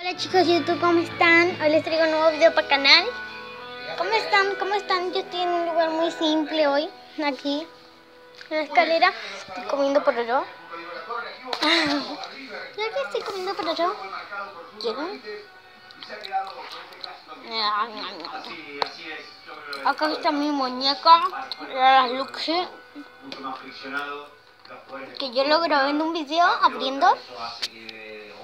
Hola chicos YouTube, ¿cómo están? Hoy les traigo un nuevo video para canal. ¿Cómo están? ¿Cómo están? Yo estoy en un lugar muy simple hoy, aquí, en la escalera. Estoy comiendo por allá. ¿Ya que estoy comiendo por allá? ¿Quieren? Acá está mi muñeca, la Luxe, que yo lo grabé en un video abriendo.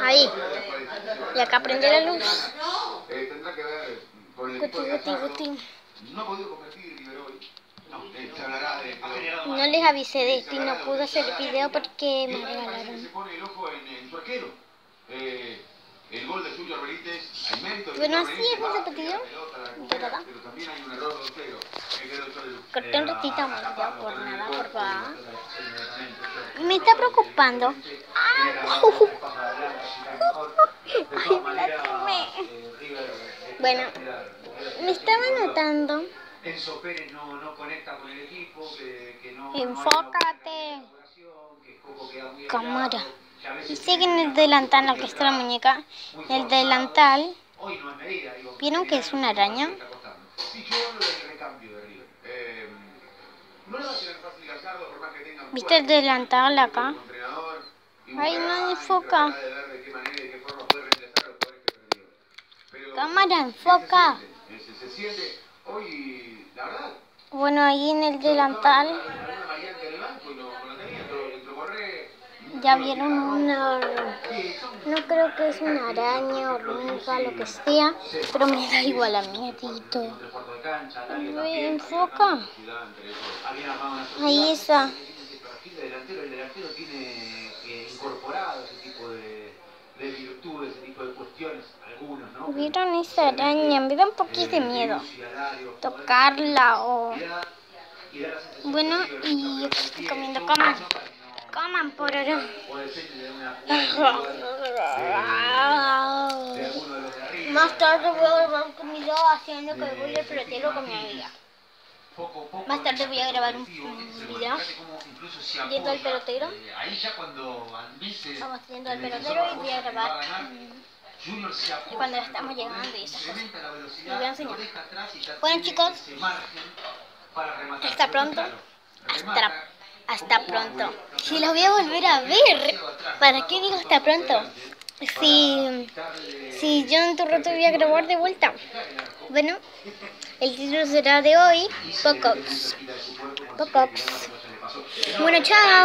Ahí. Y acá prende la luz. Guti, guti, guti. No les avisé de esto y no pude hacer video porque me regalaron. Bueno, así es mi zapatillo. Corté un ratito video por nada, por favor. Me está preocupando. Ay. Bueno, me estaba notando. Enzo Pérez no, no conecta con el equipo, que, que no... Enfócate. Cámara. Dice que en el delantal, aquí está la muñeca, en el delantal, ¿vieron que es una araña? ¿Viste el delantal acá? Ay, no enfoca. Cámara, enfoca. Bueno, ahí en el delantal ya vieron una... No creo que es una araña, hormiga, lo que sea, pero me da igual a Ve, también, enfoca. Ahí ¿no? ¿Vieron esa araña? Me da un poquito de miedo tocarla o... Bueno, y River yo coman. Por allá. o depende de una de alguno de los de arriba. Más tarde voy a grabar un video haciendo que voy pelotero con mi amiga. Más tarde voy a grabar un- video yendo al pelotero. eh, ahí ya cuando Albice, Estamos yendo al el defensor pelotero y voy a grabar. apoya cuando estamos llegando y esas cosas. Les voy a enseñar. y Bueno, chicos, hasta pronto. Hasta, hasta pronto. Si los voy a volver a ver, ¿para qué digo hasta pronto? Si, si yo en tu rato voy a grabar de vuelta. Bueno, el título será de hoy, Pocox. Pocox. Bueno, chao.